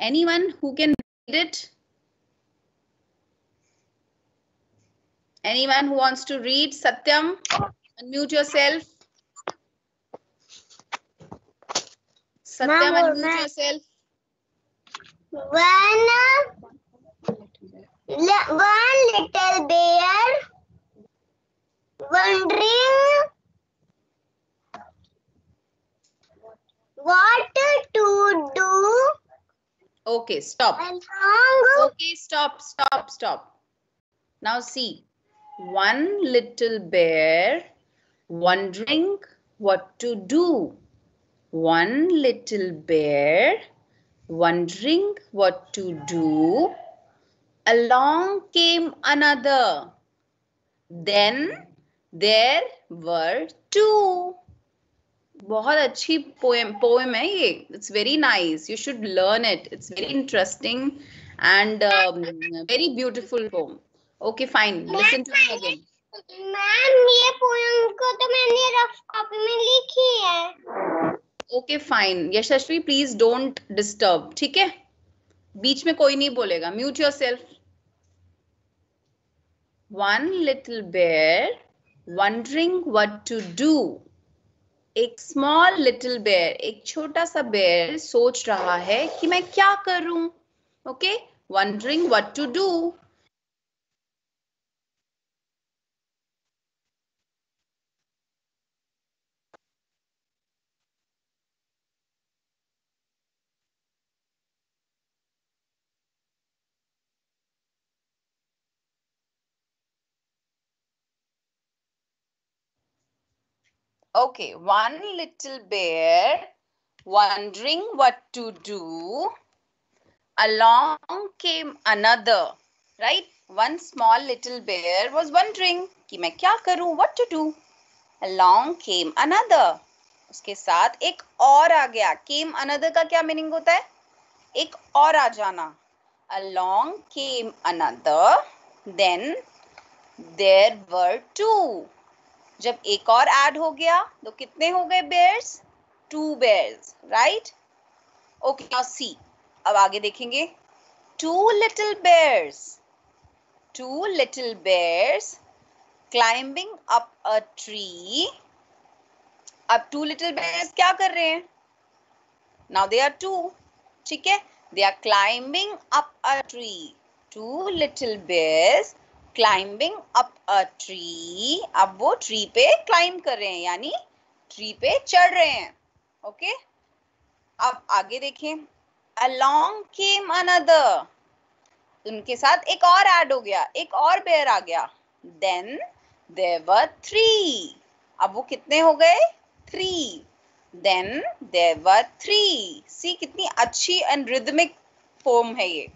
Anyone who can read it? Anyone who wants to read? Satyam, unmute yourself. Satyam, unmute yourself. One, one little bear wondering what to do. Okay, stop. Okay, stop, stop, stop. Now see, one little bear wondering what to do. One little bear wondering what to do. Along came another. Then there were two. बहुत अच्छी poem poem है ये। It's very nice you should learn it it's very interesting and very beautiful poem okay fine listen to me again ma'am ये poem को तो मैंने rough copy में लिखी है। Okay fine Yashasvi please don't disturb ठीक है? बीच में कोई नहीं बोलेगा. Mute yourself one little bear wondering what to do एक स्मॉल लिटिल बेयर एक छोटा सा बेयर सोच रहा है कि मैं क्या करूँ? Okay wondering what to do Okay, one little bear wondering what to do. Along came another, right? One small little bear was wondering कि मैं क्या करूँ, what to do. Along came another. उसके साथ एक और आ गया. Came another का क्या मीनिंग होता है? एक और आ जाना. Along came another. Then there were two. जब एक और ऐड हो गया तो कितने हो गए bears two bears right okay now see अब आगे देखेंगे. Two little bears two little bears climbing up a tree अब टू लिटिल बेयर्स क्या कर रहे हैं? नाउ दे आर टू ठीक है? They are climbing up a tree two little bears climbing up a tree अब वो ट्री पे क्लाइंब कर रहे हैं, यानी ट्री पे चढ़ रहे हैं ओके okay? अब आगे देखें अलोंग केम अनदर उनके साथ एक और ऐड हो गया, एक और बेयर आ गया देन देर वर थ्री अब वो कितने हो गए three then there were three see कितनी अच्छी एंड रिदमिक फॉर्म है ये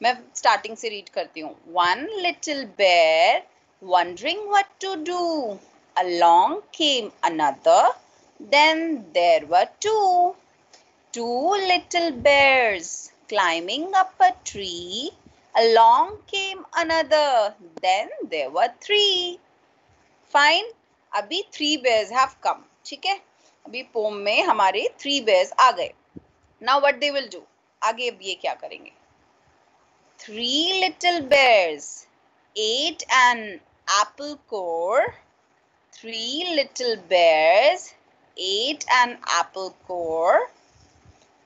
मैं स्टार्टिंग से रीड करती हूँ। One little bear wondering what to do along came another then there were two two little bears climbing up a tree along came another then there were three fine अभी three bears have come ठीक है? अभी pome में हमारे three bears आ गए। Now what they will do आगे अब ये क्या करेंगे? Three little bears ate an apple core. Three little bears ate an apple core.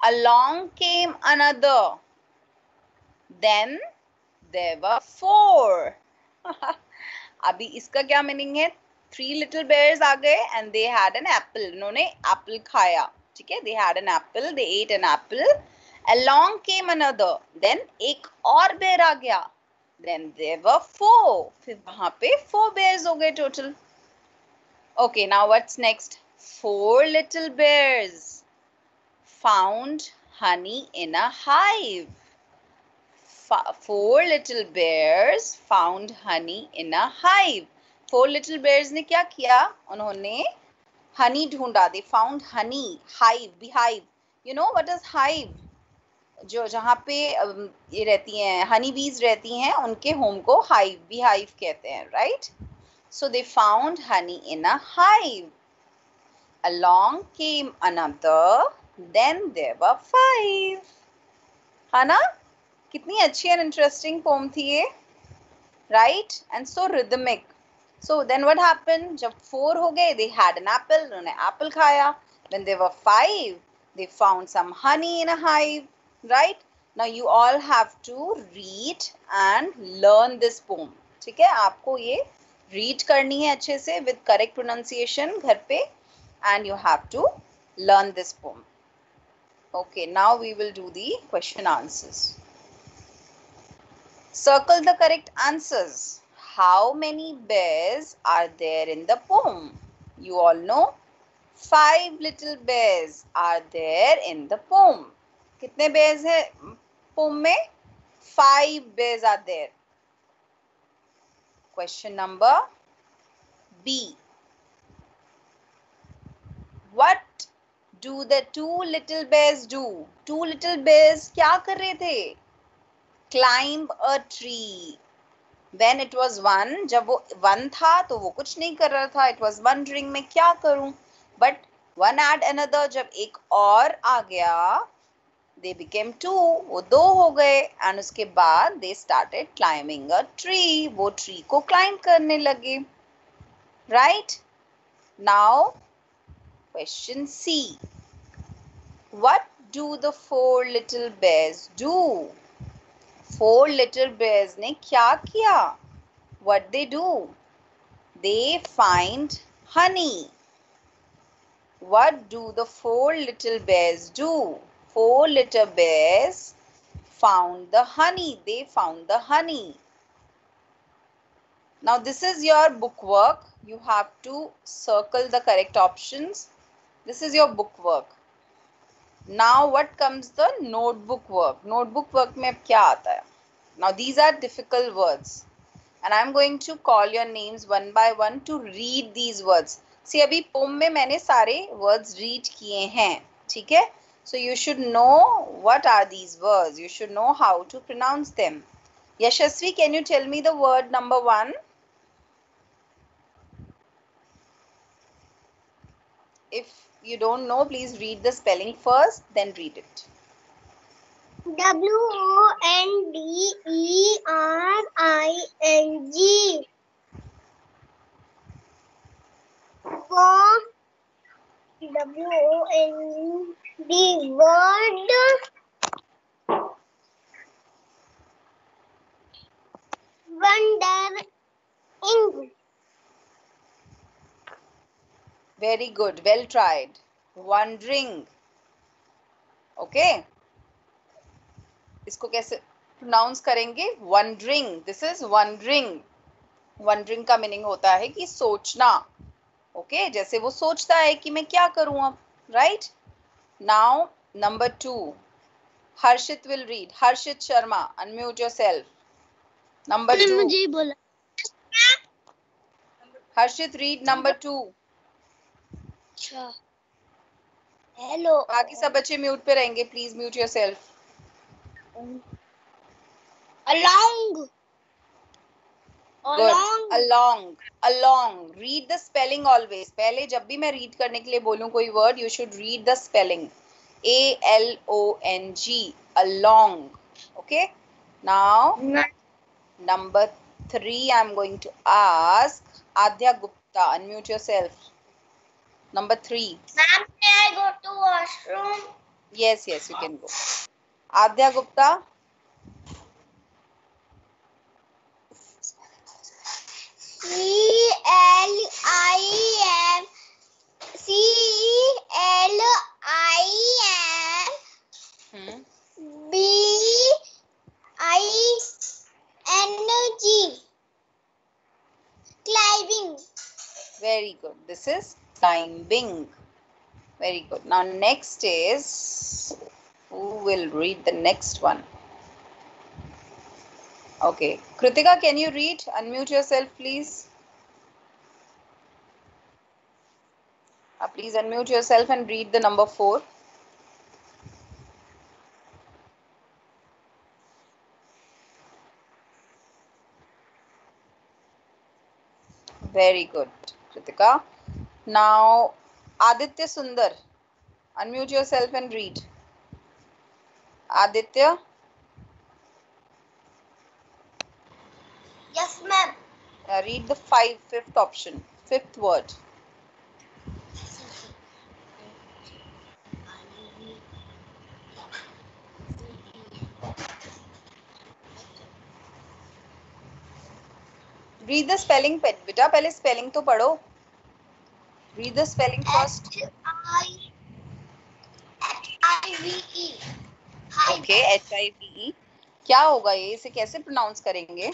Along came another. Then there were four. अभी इसका क्या मीनिंग है थ्री लिटिल बेयर्स आ गए and they had an apple उन्होंने एप्पल खाया ठीक है they had an apple they ate an apple Along came another then एक और bear आ गया then there were four फिर वहाँ पे four bears हो गए total okay now what's next four little bears found honey in a hive four little bears found honey in a hive four little bears ने क्या किया उन्होंने honey ढूंढा they found honey hive beehive you know what is hive जो, जहाँ पे ये रहती हैं हनी बीज रहती हैं, उनके होम को हाइव भी हाइव कहते हैं right so they found honey in a hive along came another, then there were five. है ना? कितनी अच्छी एंड इंटरेस्टिंग पोम थी ये right and so rhythmic so then what happened जब फोर हो गए दे हैड एन एप्पल उन्होंने एप्पल खाया. When they were five they found some honey in a hive right now you all have to read and learn this poem ठीक है आपको ये read करनी है अच्छे से विद करेक्ट प्रोनाउंसिएशन घर पे and you have to learn this poem okay now we will do the question answers circle the correct answers how many bears are there in the poem you all know five little bears are there in the poem कितने bears है? Poem में five bears are there question number B what do the two little bears do two little bears क्या कर रहे थे? Climb a tree when it was one जब वो one था तो वो कुछ नहीं कर रहा था। इट वॉज़ वन ड्रिंग में क्या करूँ? बट वन एड एनदर जब एक और आ गया दे बिकेम टू वो दो हो गए एंड उसके बाद they started climbing a tree वो ट्री को क्लाइंब करने लगे। Right now question C what do the four little bears do four little bears ने क्या किया? What they do they find honey what do the four little bears do four little bears found the honey. They found the honey. Now this is your book work. You have to circle the correct options. This is your book work. Now what comes the notebook work? Notebook work में क्या आता है? Now these are difficult words. And I'm going to call your names one by one to read these words. See अभी poem में मैंने सारे words read किए हैं. ठीक है? So you should know what are these words. You should know how to pronounce them. Yashasvi, can you tell me the word number one? If you don't know, please read the spelling first, then read it. W O N D E R I N G. W O N the word wondering. Very good. Well tried. Wondering. Okay. इसको कैसे pronounce करेंगे wandering this is wondering wondering का meaning होता है कि सोचना okay okay? जैसे वो सोचता है कि मैं क्या करूँ अब right right? Now, number two. Harshit will read. Harshit Sharma, unmute yourself. Number two. Harshit, read number two. Hello. बाकी सब बच्चे म्यूट पे रहेंगे please mute yourself along along along along read the spelling always पहले जब भी मैं read करने के लिए बोलूँ कोई word you should read the spelling a l o n g along okay now number 3 i'm going to ask adya gupta unmute yourself number 3 ma'am may i go to washroom yes yes you can go adya gupta C L I M C L I M hmm? B I N G climbing. Very good. This is climbing. Very good. Now next is who will read the next one? Okay. Kritika, can you read? Unmute yourself, please. Uh, please unmute yourself and read the number four. Very good, Kritika. Now, Aditya Sundar, unmute yourself and read. Aditya. Uh, read the five, fifth option, fifth word. Read the spelling, pet. बेटा पहले spelling तो पढ़ो. Read the spelling first. H I H I V E. Hi. Okay, H I V E. क्या होगा ये इसे कैसे pronounce करेंगे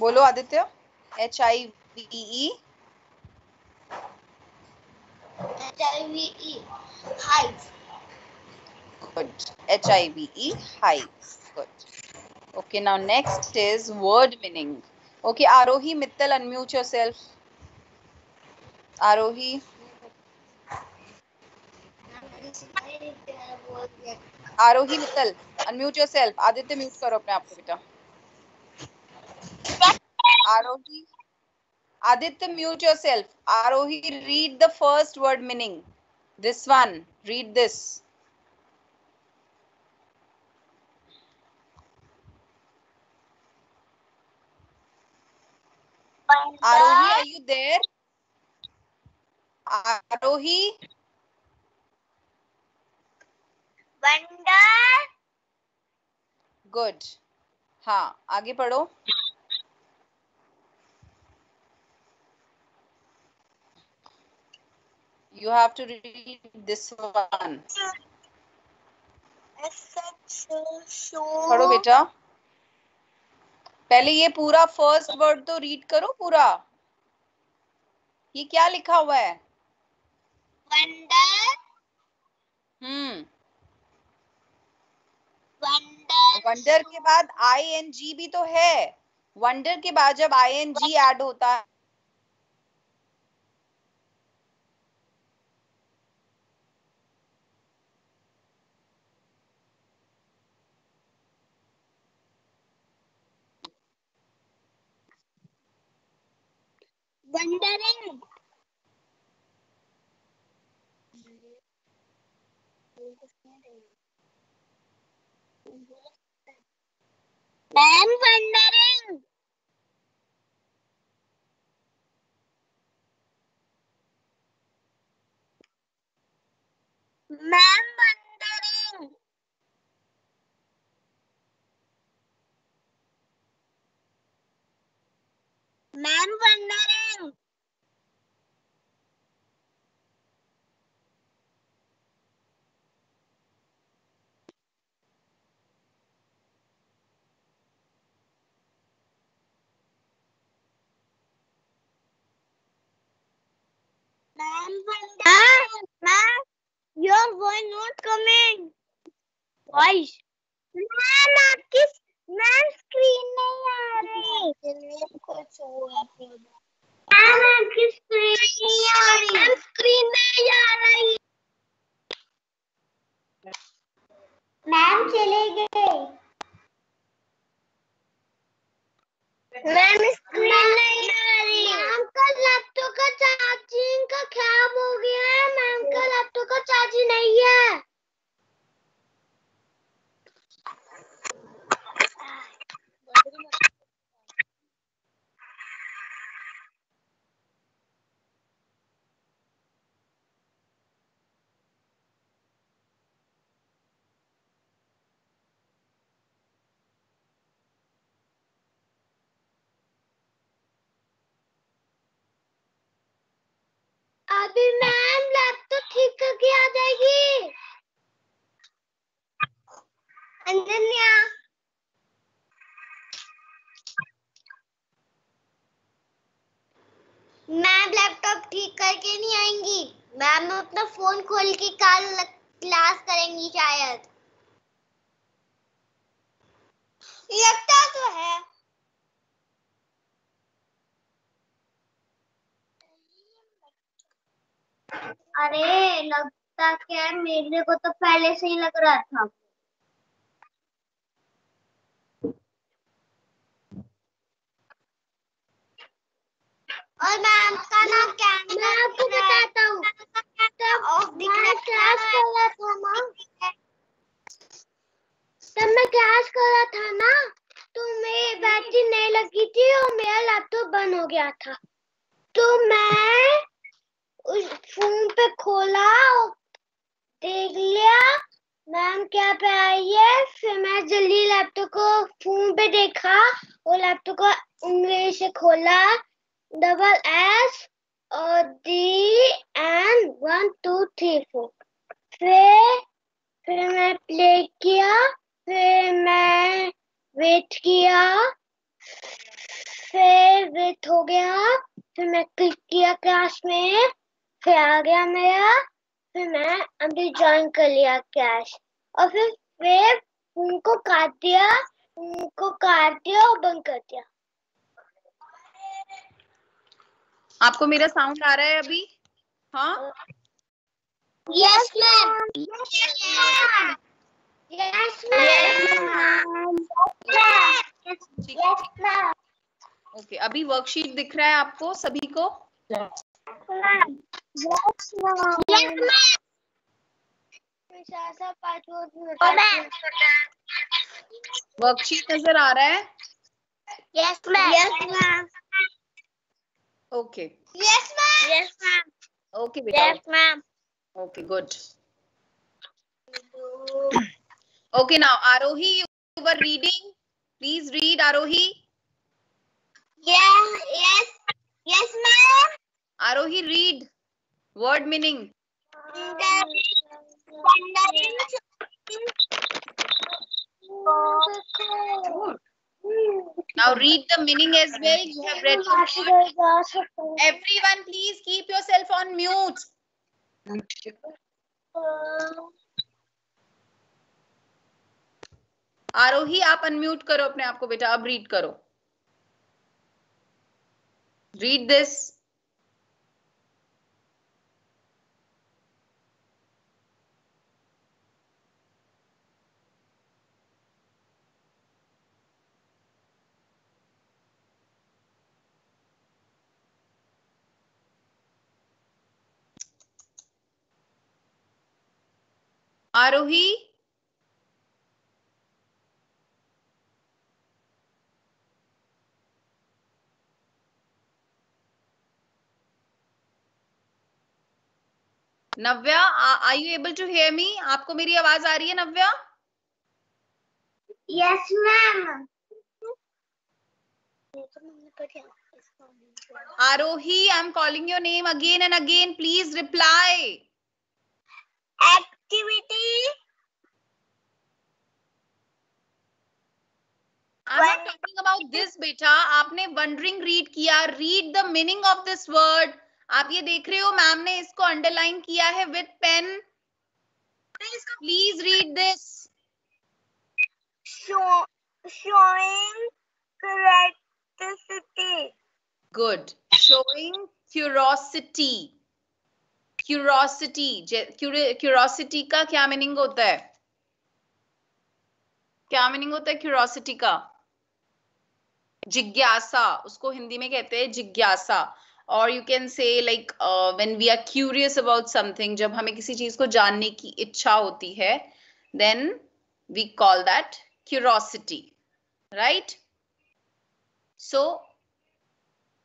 बोलो Aditya. H I V H I V hi good H I V good okay now next is word meaning okay Aarohi Mittal unmute yourself Aarohi Aarohi Mittal unmute yourself Aditya mute करो अपने आपको बेटा। Aarohi Aditya mute yourself Aarohi read the first word meaning this one read this Aarohi are you there? Aarohi? Wonder. Good हाँ आगे पढ़ो. You have to read this one. पढ़ो बेटा। पहले ये पूरा फ़र्स्ट वर्ड तो रीड करो पूरा। ये क्या लिखा हुआ है? Wonder. हम्म। Wonder. वंडर के बाद आई एन जी भी तो है। वंडर के बाद जब आई एन जी एड होता Wondering. I'm wondering. My your voice not coming. Voice. Ma'am Ananya ma'am laptop ठीक करके नहीं आएँगी। मैम अपना फ़ोन खोल के कल क्लास करेंगी शायद। लगता तो है। अरे लगता क्या मेरे को तो पहले से ही लग रहा था। और मैम का क्या है? मैं आपको बताता हूँ। तब मैं क्लास कर रहा था ना तो मेरी बैटरी नहीं लगी थी और मेरा लैपटॉप बंद हो गया था। तो मैं उस फ़ोन पे खोला और देख लिया मैम क्या पे आई है? फिर मैं जल्दी लैपटॉप को फ़ोन पे देखा और लैपटॉप को उंगली से खोला। डबल एस और D N one two three four फिर फिर मैं प्ले किया फिर मैं वेट किया फिर वेट हो गया फिर मैं क्लिक किया क्लास में फिर आ गया मेरा फिर मैं अभी ज्वाइन कर लिया क्लास और फिर फिर उनको काट दिया उनको काट दिया और बंद कर दिया आपको मेरा साउंड आ रहा है अभी हाँ yes ma'am yes ma'am yes okay अभी वर्कशीट दिख रहा है आपको सभी को Yes. Yes, ma'am. Yes, ma'am. Worksheet नज़र आ रहा है Yes, ma'am. Yes, ma'am. Okay. Yes, ma'am. Yes, ma'am. Okay. Yes, ma'am. Okay, good. okay, now Arohi, you were reading. Please read, Arohi. Yeah, yes, yes, ma'am. Arohi, read. Word meaning. Wondering, wondering. Now read the meaning as well. You have read. Everyone, please keep yourself on mute. Arohi आप unmute करो अपने आप को बेटा अब read करो read this Aarohi. Navya are you able to hear me आपको मेरी आवाज़ आ रही है Navya? Yes, ma'am. Aarohi I am calling your name again and again please reply Activity. I am talking about this बेटा. आपने wondering read किया. Read the meaning of this word आप ये देख रहे हो मैम ने इसको अंडरलाइन किया है with pen please read this Show, showing curiosity. Good showing curiosity curiosity curiosity का क्या मीनिंग होता है? क्या मीनिंग होता है क्यूरोसिटी का? जिज्ञासा, उसको हिंदी में कहते हैं जिज्ञासा। और you can say like when we are curious about something जब हमें किसी चीज़ को जानने की इच्छा होती है then we call that curiosity right so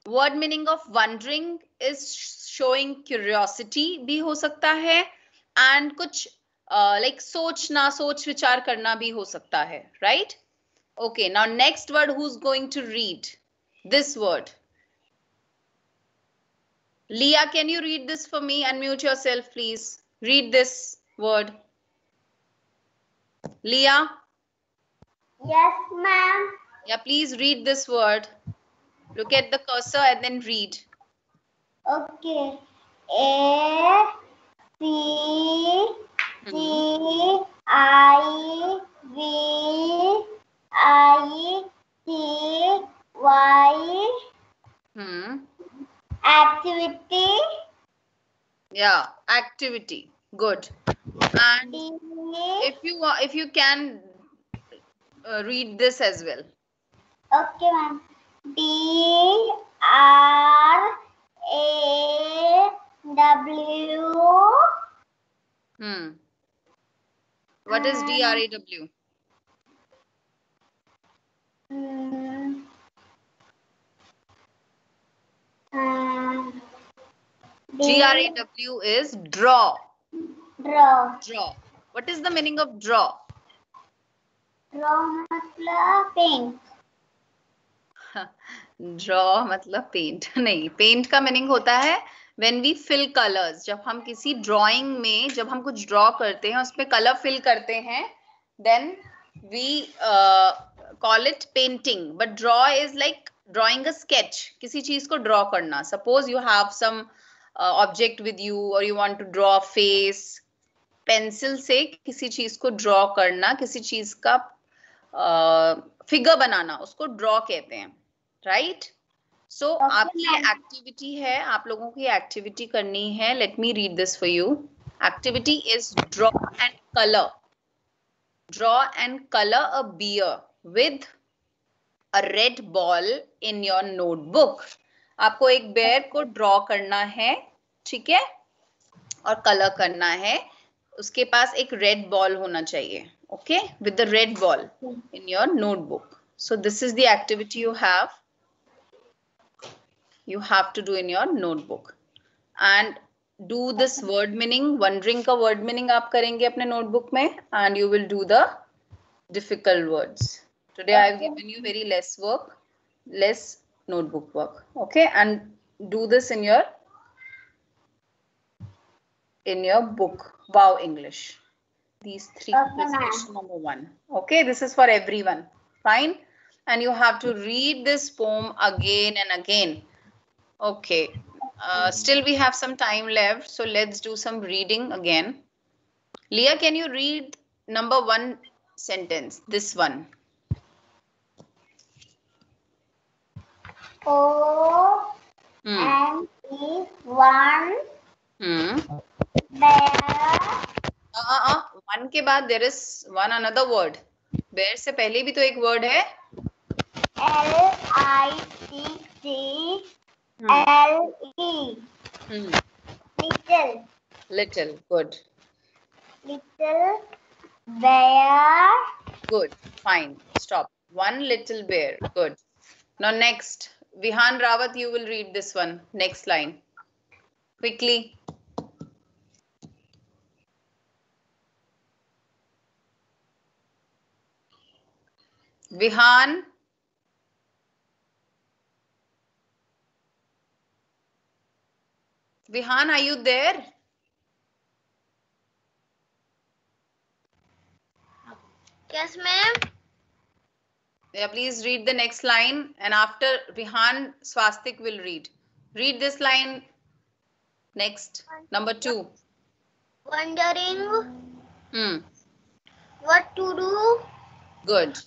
word meaning of wondering is showing curiosity भी हो सकता है एंड कुछ लाइक uh, सोचना सोच विचार करना भी हो सकता है right okay now next word who is going to read this word Liya can you read this for me unmute yourself please read this word Liya Yes, ma'am. yeah please read this word. Look at the cursor and then read. Okay. A C C I V I T Y. Hmm. Activity? Yeah activity. Good. And if you if you can uh, read this as well. Okay ma'am. D R a W. Hmm. What is D R A hmm. W? Is draw. Draw. Draw. What is the meaning of draw? Draw matlab pink. Draw मतलब paint नहीं paint का meaning होता है when we fill colours जब हम किसी drawing में जब हम कुछ ड्रॉ करते हैं उसमें कलर फिल करते हैं then we call it painting but draw is like drawing a sketch किसी चीज़ को ड्रॉ करना. Suppose you have some object with you और you want to draw face pencil से किसी चीज़ को ड्रॉ करना किसी चीज़ का फिगर uh, बनाना उसको ड्रॉ कहते हैं। राइट सो आपकी एक्टिविटी है आप लोगों की एक्टिविटी करनी है. Let me read this for you activity is draw and colour draw and colour a bear with a red ball in your notebook आपको एक बेयर को ड्रॉ करना है ठीक है? और कलर करना है. उसके पास एक रेड बॉल होना चाहिए okay with the red ball in your notebook so this is the activity you have. You have to do in your notebook. And do this word meaning, wondering का word meaning आप करेंगे अपने notebook में and you will do the difficult words. Today I have Okay. given you very less work, less notebook work. Okay, and do this in your in your book. Wow English. These three. Okay, this is ma'am. question number one. Okay, this is for everyone. Fine. And you have to read this poem again and again. Okay. Uh, still, we have some time left. So let's do some reading again. Leah, can you read number one sentence? This one. O Hmm. and E one Hmm. bear Uh, uh, one के बाद there is one another word. Bear से पहले भी तो एक word है. L I T T Hmm. L E Hmm. little Little. Good. little bear Good. Fine. Stop. One little bear. Good. Now next, Vihan Rawat, you will read this one. Next line. Quickly. Vihan. Vihan, are you there? Yes, ma'am. Yeah, please read the next line and after Vihan Swastik will read. Read this line next. Number two. Wondering Hmm. what to do. Good.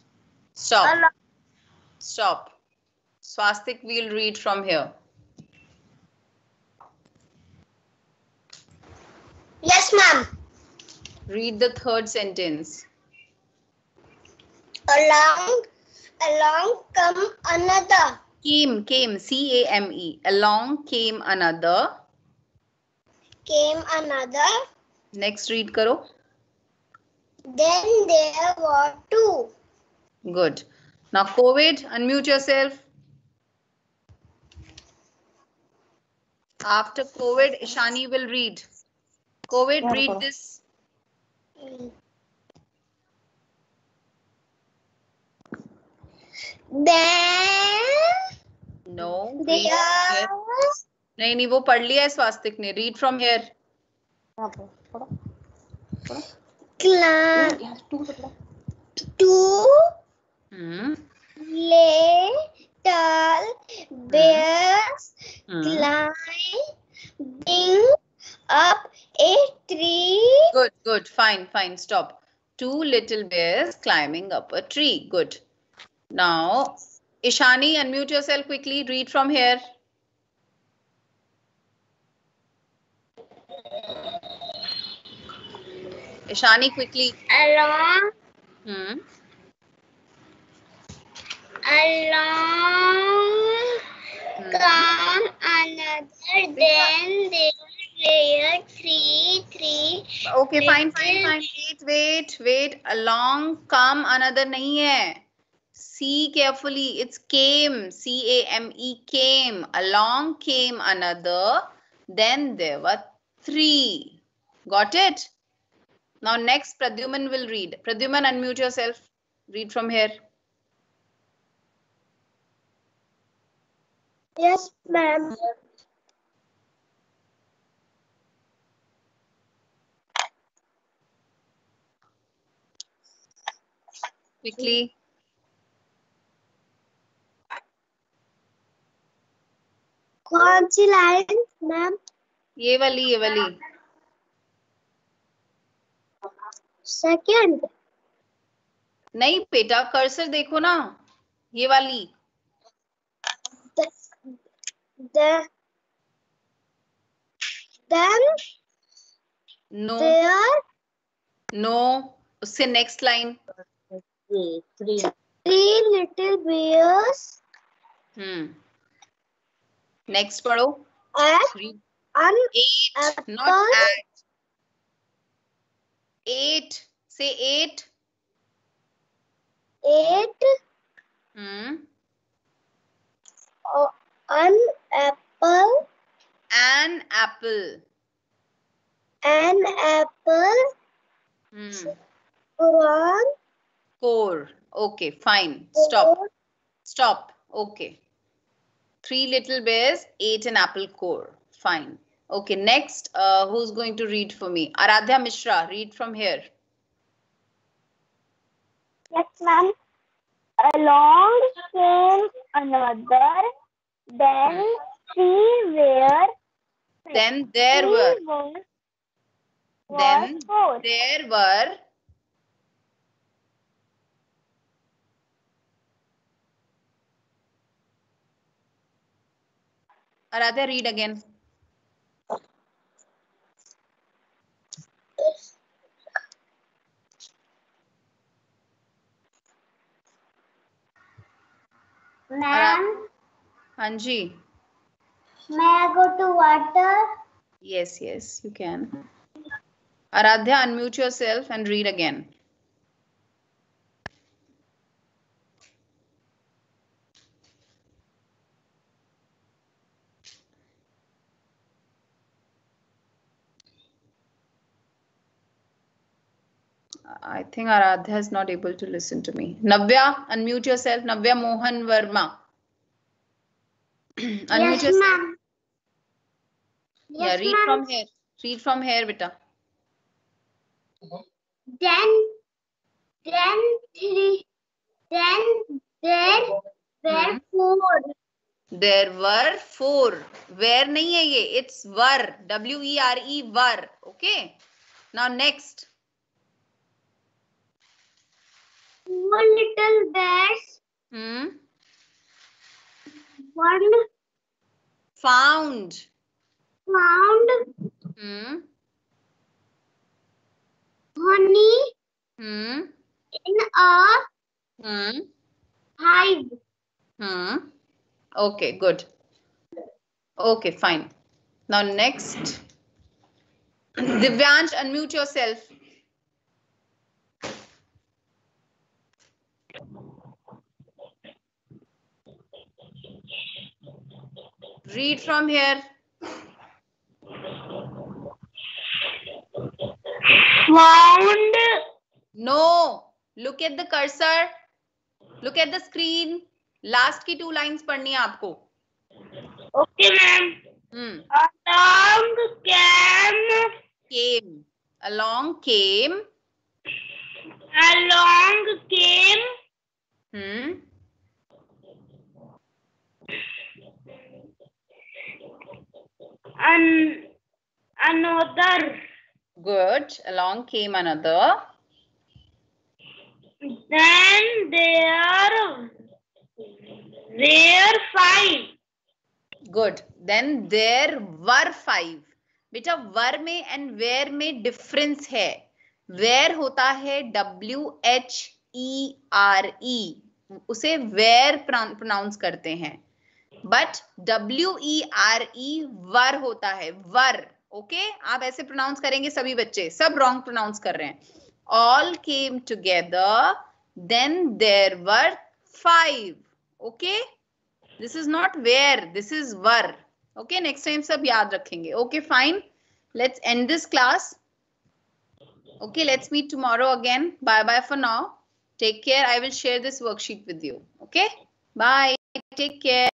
Stop. Stop. Swastik will read from here. Yes, ma'am. Read the third sentence. Along, along come another. Came, came, C A M E. Along came another. Came another. Next read karo. Then there were two. Good. Now COVID, unmute yourself. After COVID, Ishani will read. COVID yeah, read this. नहीं नहीं वो पढ़ लिया है स्वास्तिक ने। Read from here to little up a tree. Good, good. Fine, fine. Stop. Two little bears climbing up a tree. Good. Now, Ishani, unmute yourself quickly. Read from here. Ishani, quickly. Along, Hmm. along Hmm. come another. Then there were three, three. Okay, fine, fine, fine. Wait, wait, wait. Along come another नहीं है. See carefully. It's came. C A M E came. Along came another. Then there were three. Got it? Now next Pradyuman will read. Pradyuman, unmute yourself. Read from here. Yes, ma'am. Quickly. कौन सी line ma'am ये वाली ये वाली। Second नहीं बेटा cursor देखो ना ये वाली। The then no there no उससे next line three little bears hmm next पढ़ो at Read. an eight not apple. at eight say eight eight hmm uh, an apple an apple an apple hmm from core okay fine. Stop. Stop. Okay. Three little bears ate an apple core. Fine. Okay next uh, who's going to read for me? Aradhya mishra read from here. Yes, ma'am. Along came another. Then three were. then there were. were- Then four. there were Aradhya, read again. Ma'am, Anji. may I go to water? Yes, yes, you can. Aradhya, unmute yourself and read again. I think Aradhya is not able to listen to me. Navya, unmute yourself. Navya Mohan Verma. unmute yes, yourself. ma'am. yeah, Yes, read from here. Read from here, beta. Then, then three, then there were Hmm. four. There were four. Where nahi hai ye? It's were. W E R E were. Okay. Now next. Four little bears. Hmm. One Found. found Hmm. honey Hmm. in a Hmm. hive. Hmm. Okay, good. Okay, fine. Now next. Divyansh, unmute yourself. Read from here. Found No. Look at the cursor. Look at the screen. Last की two lines पढ़नी है आपको. okay, ma'am. Hmm. Along came Came. Along came. along came Hmm. An another. Good. Along came another. Then there were five. Good then there were five बेटा were में and where में difference है where होता है W H E R E उसे where pronounce करते हैं but W R E were होता है, वर ओके okay? आप ऐसे प्रोनाउंस करेंगे सभी बच्चे, सब रॉन्ग प्रोनाउंस कर रहे हैं। All came together then there were five okay this is not where this is were okay next time सब याद रखेंगे okay fine let's end this class okay let's meet tomorrow again bye bye for now take care I will share this worksheet with you okay bye Take care.